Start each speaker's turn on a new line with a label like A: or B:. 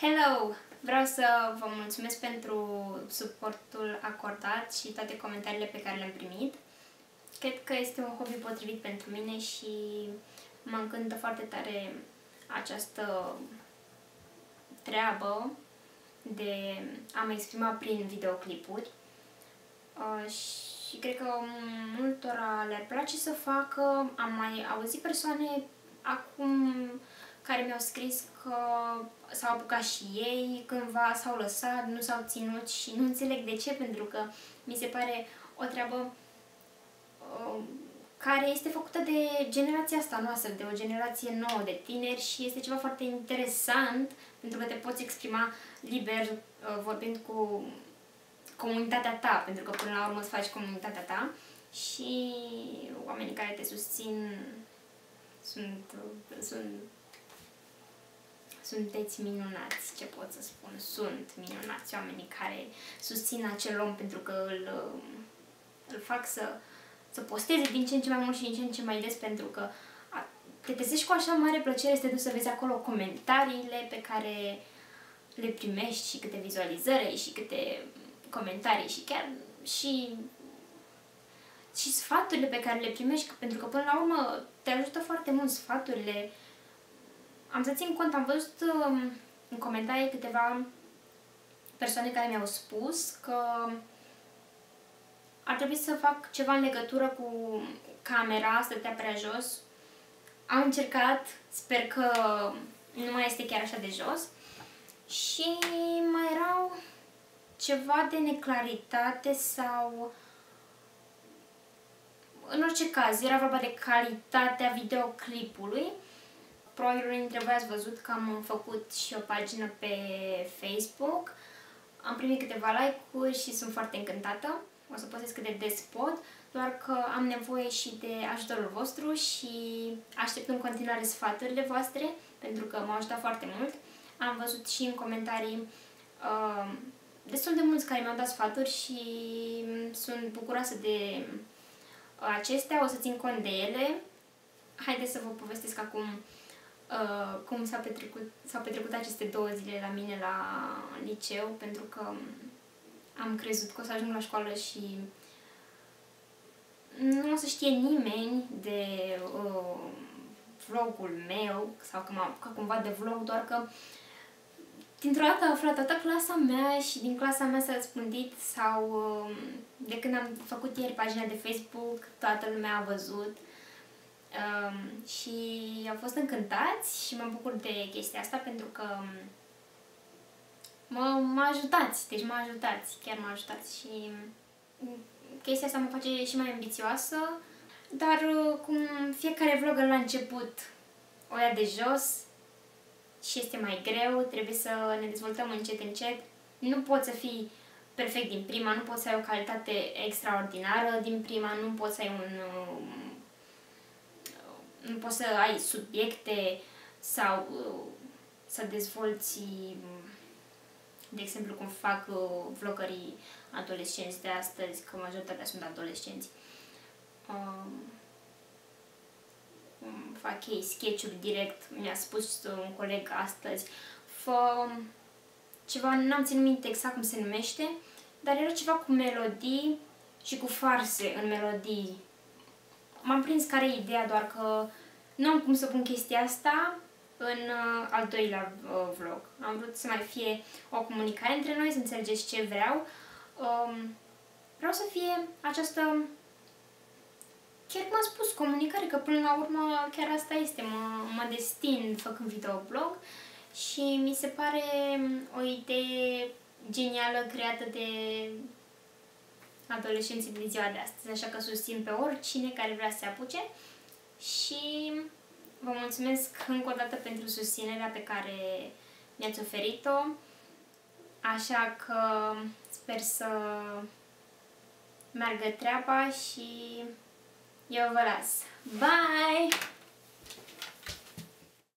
A: Hello! Vreau să vă mulțumesc pentru suportul acordat și toate comentariile pe care le-am primit. Cred că este un hobby potrivit pentru mine și mă încântă foarte tare această treabă de a mă exprima prin videoclipuri. Uh, și cred că multora le-ar place să facă. Am mai auzit persoane acum care mi-au scris că s-au apucat și ei cândva, s-au lăsat, nu s-au ținut și nu înțeleg de ce, pentru că mi se pare o treabă uh, care este făcută de generația asta noastră, de o generație nouă de tineri și este ceva foarte interesant pentru că te poți exprima liber uh, vorbind cu comunitatea ta, pentru că până la urmă îți faci comunitatea ta și oamenii care te susțin sunt, sunt sunteți minunați, ce pot să spun. Sunt minunați oamenii care susțin acel om pentru că îl, îl fac să, să posteze din ce în ce mai mult și din ce în ce mai des pentru că te trezești cu așa mare plăcere să te duci să vezi acolo comentariile pe care le primești și câte vizualizări și câte comentarii și chiar și și sfaturile pe care le primești, pentru că până la urmă te ajută foarte mult sfaturile am să țin cont, am văzut um, în comentarii câteva persoane care mi-au spus că ar trebui să fac ceva în legătură cu camera, stătea prea jos. Am încercat, sper că nu mai este chiar așa de jos. Și mai erau ceva de neclaritate sau... În orice caz, era vorba de calitatea videoclipului. Probabil unii dintre voi ați văzut că am făcut și o pagină pe Facebook. Am primit câteva like-uri și sunt foarte încântată. O să postez cât de des pot, doar că am nevoie și de ajutorul vostru și aștept în continuare sfaturile voastre, pentru că m-au ajutat foarte mult. Am văzut și în comentarii uh, destul de mulți care mi-au dat sfaturi și sunt bucuroasă de acestea, o să țin cont de ele. Haideți să vă povestesc acum uh, cum s-au petrecut, petrecut aceste două zile la mine la liceu, pentru că am crezut că o să ajung la școală și nu o să știe nimeni de uh, vlogul meu sau că m-am apucat cumva de vlog, doar că dintr-o dată a aflat toată clasa mea și din clasa mea s-a răspândit sau uh, de când am făcut ieri pagina de Facebook, toată lumea a văzut Um, și au fost încântați și mă bucur de chestia asta pentru că mă, mă ajutați, deci mă ajutați, chiar mă ajutați și chestia asta mă face și mai ambițioasă, dar uh, cum fiecare vlogger la început o ia de jos și este mai greu, trebuie să ne dezvoltăm încet încet, nu poți să fii perfect din prima, nu poți să ai o calitate extraordinară din prima, nu poți să ai un nu poți să ai subiecte sau uh, să dezvolți, mm, de exemplu, cum fac uh, vlogării adolescenți de astăzi, că majoritatea sunt adolescenți. Um, fac ei sketch-uri direct, mi-a spus un coleg astăzi, fă ceva, n-am ținut minte exact cum se numește, dar era ceva cu melodii și cu farse în melodii m-am prins care e ideea, doar că nu am cum să pun chestia asta în uh, al doilea uh, vlog. Am vrut să mai fie o comunicare între noi, să înțelegeți ce vreau. Um, vreau să fie această, chiar cum am spus, comunicare, că până la urmă chiar asta este, mă, mă destin făcând videoblog și mi se pare o idee genială creată de adolescenții din ziua de astăzi, așa că susțin pe oricine care vrea să se apuce și vă mulțumesc încă o dată pentru susținerea pe care mi-ați oferit-o, așa că sper să meargă treaba și eu vă las. Bye!